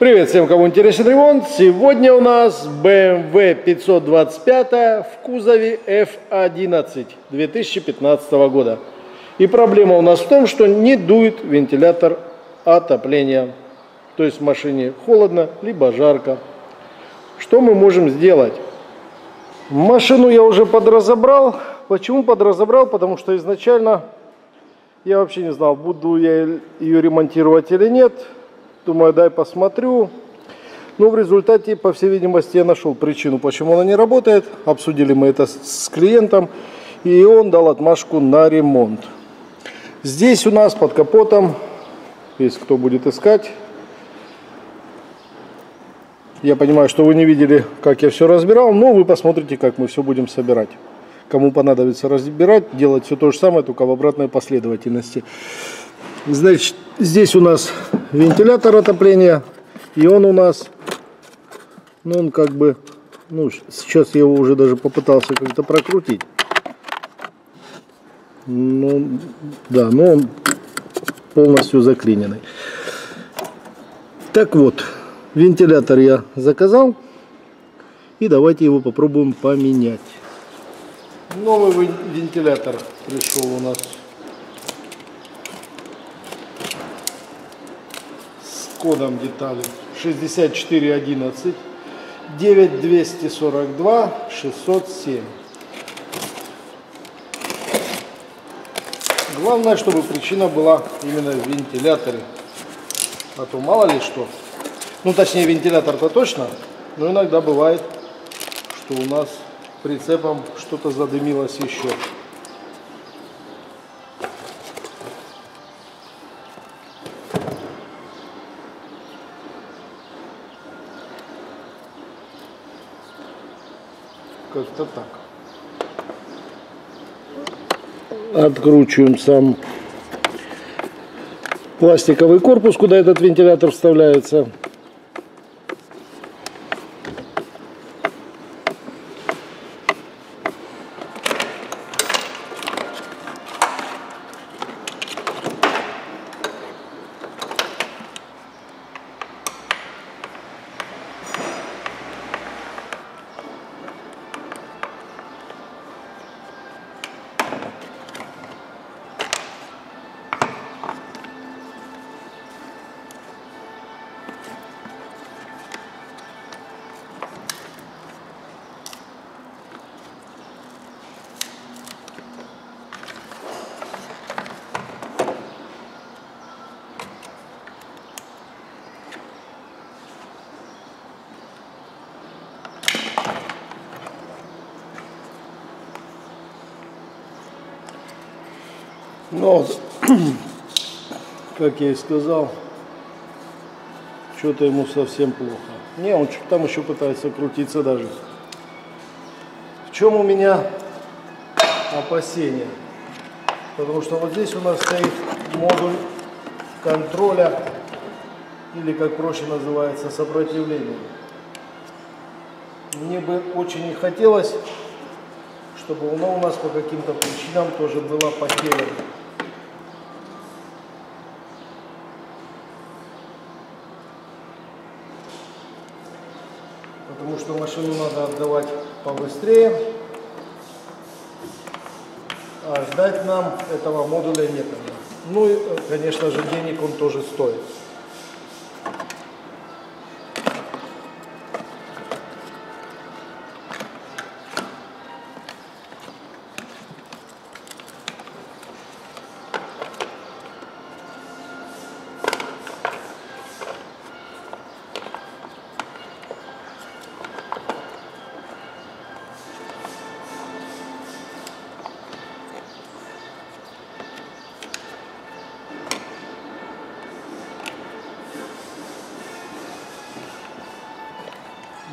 Привет всем, кому интересен ремонт. Сегодня у нас BMW 525 в кузове F11 2015 года. И проблема у нас в том, что не дует вентилятор отопления. То есть в машине холодно, либо жарко. Что мы можем сделать? Машину я уже подразобрал. Почему подразобрал? Потому что изначально я вообще не знал, буду я ее ремонтировать или нет. Думаю, дай посмотрю. Но в результате, по всей видимости, я нашел причину, почему она не работает. Обсудили мы это с клиентом. И он дал отмашку на ремонт. Здесь у нас под капотом, если кто будет искать, я понимаю, что вы не видели, как я все разбирал, но вы посмотрите, как мы все будем собирать. Кому понадобится разбирать, делать все то же самое, только в обратной последовательности. Значит, здесь у нас вентилятор отопления. И он у нас, ну он как бы, ну сейчас я его уже даже попытался как-то прокрутить. Ну, да, но он полностью заклиненный. Так вот, вентилятор я заказал. И давайте его попробуем поменять. Новый вентилятор пришел у нас кодом детали 6411 9242 607. Главное, чтобы причина была именно в вентиляторе. А то мало ли что. Ну, точнее, вентилятор-то точно. Но иногда бывает, что у нас прицепом что-то задымилось еще. Как-то так. Откручиваем сам пластиковый корпус, куда этот вентилятор вставляется. Но, как я и сказал, что-то ему совсем плохо. Не, он там еще пытается крутиться даже. В чем у меня опасения? Потому что вот здесь у нас стоит модуль контроля, или как проще называется, сопротивление. Мне бы очень не хотелось, чтобы оно у нас по каким-то причинам тоже было потеряно. потому что машину надо отдавать побыстрее. А ждать нам этого модуля некогда. Ну и, конечно же, денег он тоже стоит.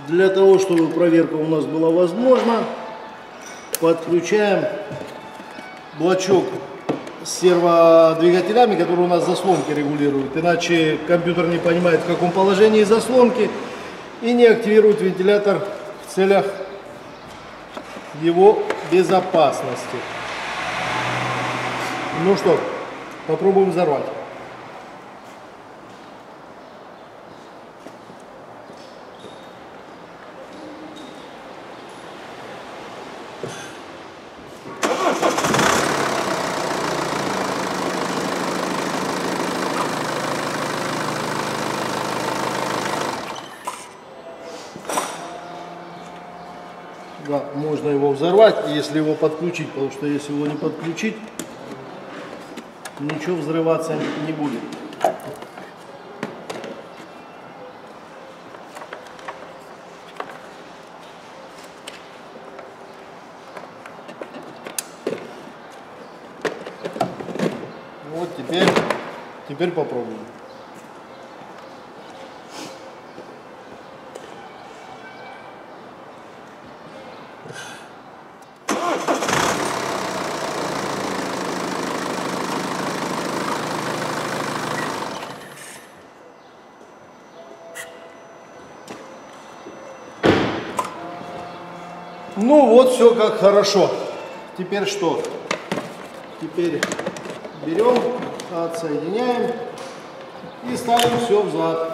Для того, чтобы проверка у нас была возможна, подключаем блочок с серводвигателями, которые у нас заслонки регулируют. Иначе компьютер не понимает, в каком положении заслонки и не активирует вентилятор в целях его безопасности. Ну что, попробуем взорвать. Можно, можно его взорвать, если его подключить, потому что если его не подключить, ничего взрываться не будет. Вот теперь, теперь попробуем. Ну вот все как хорошо. Теперь что? Теперь берем, отсоединяем и ставим все взад.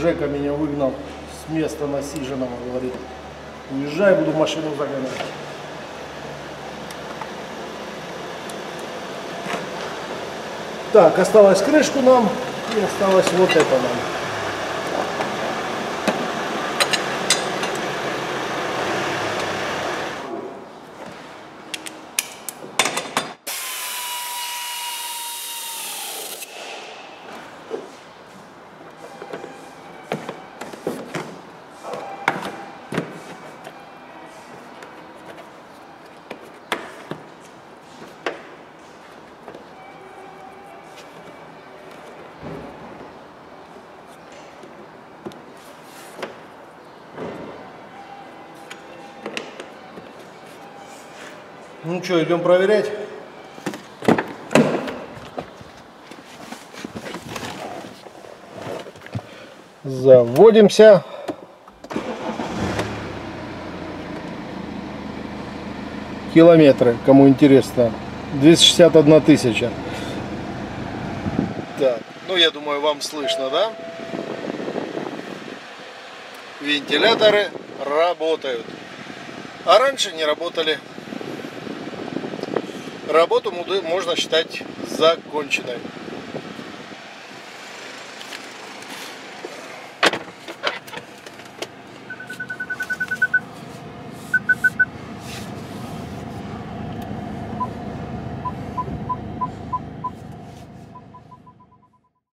Жека меня выгнал с места насиженного, говорит, уезжай, буду машину загонять. Так, осталось крышку нам и осталось вот это нам. Ну что, идем проверять? Заводимся. Километры, кому интересно. 261 тысяча. Так, ну я думаю, вам слышно, да? Вентиляторы работают. А раньше не работали. Работу можно считать законченной.